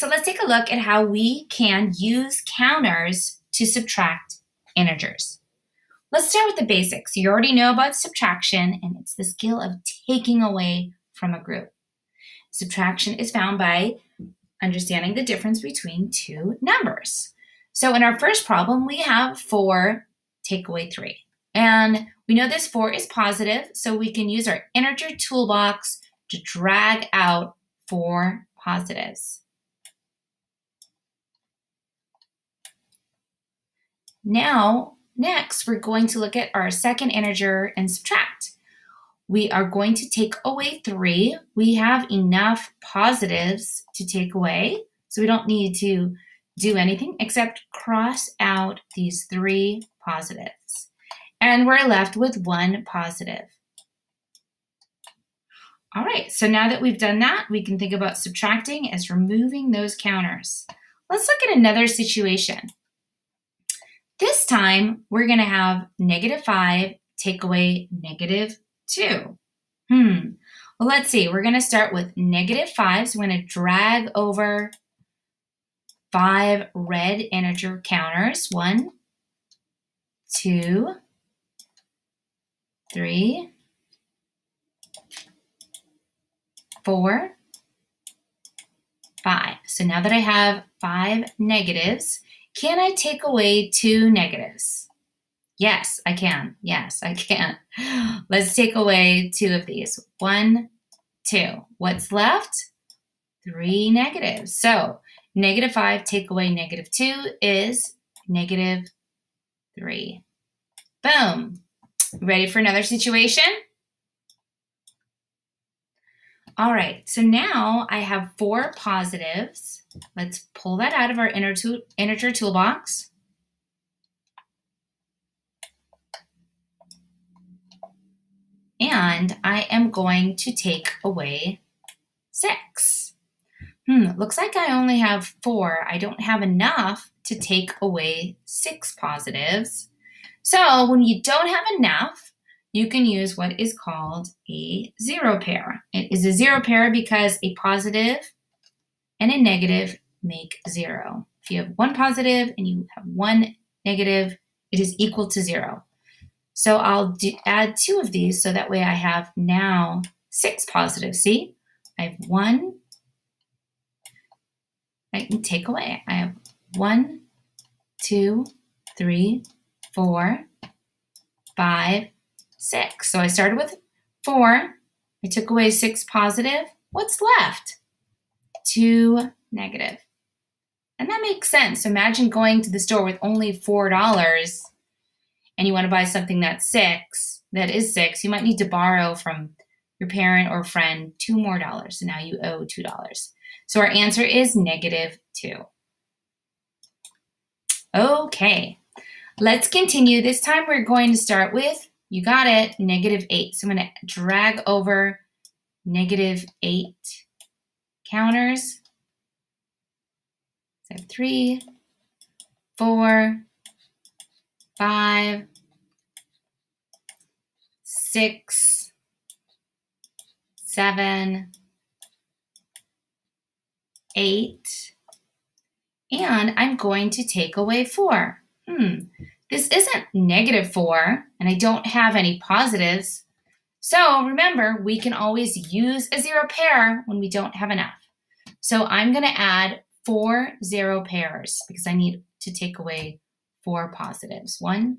so let's take a look at how we can use counters to subtract integers. Let's start with the basics. You already know about subtraction, and it's the skill of taking away from a group. Subtraction is found by understanding the difference between two numbers. So in our first problem, we have 4 take away 3. And we know this 4 is positive, so we can use our integer toolbox to drag out four positives. Now, next, we're going to look at our second integer and subtract. We are going to take away 3. We have enough positives to take away, so we don't need to do anything except cross out these three positives. And we're left with one positive. All right, so now that we've done that, we can think about subtracting as removing those counters. Let's look at another situation. Time, we're going to have negative 5 take away negative 2. Hmm. Well, let's see. We're going to start with negative 5. So we're going to drag over five red integer counters. One, two, three, four, five. So now that I have five negatives, can I take away two negatives? Yes, I can. Yes, I can. Let's take away two of these. One, two. What's left? Three negatives. So negative 5 take away negative 2 is negative 3. Boom. Ready for another situation? All right, so now I have four positives. Let's pull that out of our integer toolbox. And I am going to take away six. Hmm, looks like I only have four. I don't have enough to take away six positives. So when you don't have enough, you can use what is called a zero pair. It is a zero pair because a positive and a negative make zero. If you have one positive and you have one negative, it is equal to zero. So I'll do, add two of these so that way I have now six positives. See, I have one. I can take away. I have one, two, three, four, five, six. So I started with four. I took away six positive. What's left? Two negative. And that makes sense. So Imagine going to the store with only $4 and you want to buy something that's six, that is six. You might need to borrow from your parent or friend two more dollars. So now you owe $2. So our answer is negative two. Okay, let's continue. This time we're going to start with you got it, negative 8. So I'm going to drag over negative 8 counters. So three, four, five, six, seven, eight, and I'm going to take away 4. Hmm, this isn't negative 4, and I don't have any positives. So remember, we can always use a zero pair when we don't have enough. So I'm going to add four zero pairs because I need to take away four positives. One,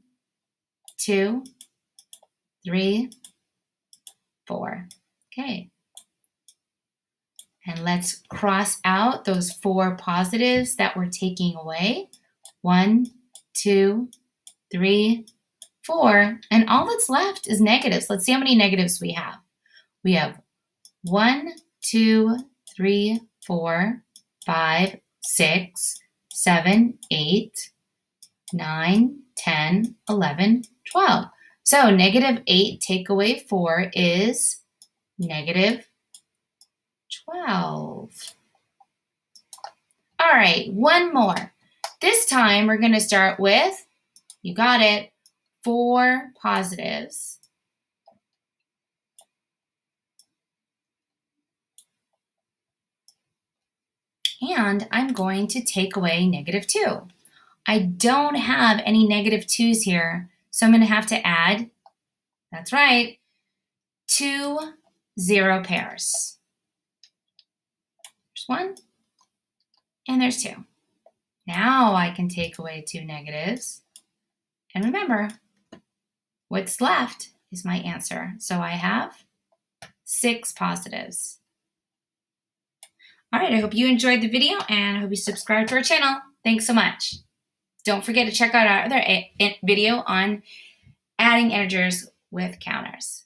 two, three, four. Okay. And let's cross out those four positives that we're taking away. One, two, three, four, and all that's left is negatives. Let's see how many negatives we have. We have one, two, three, four, five, six, seven, eight, nine, 10, 11, 12. So negative 8 take away 4 is negative 12. All right, one more. This time we're going to start with you got it. Four positives. And I'm going to take away negative 2. I don't have any negative 2's here, so I'm going to have to add, that's right, two zero pairs. There's one, and there's two. Now I can take away two negatives. And remember, what's left is my answer. So I have six positives. All right, I hope you enjoyed the video and I hope you subscribe to our channel. Thanks so much. Don't forget to check out our other video on adding integers with counters.